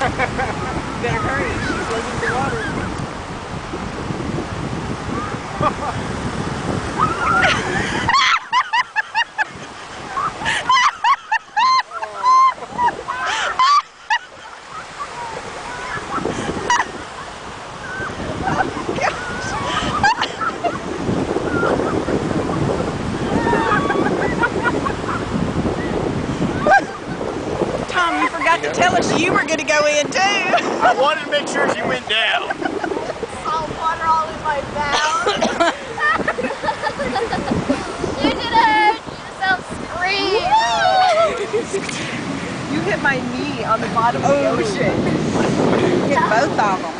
Better hurry. She's losing the water. forgot to tell us you were going to go in too. I wanted to make sure she went down. Salt water all in my mouth. you did it! You sound scream! You hit my knee on the bottom of the oh. ocean. Hit both of them.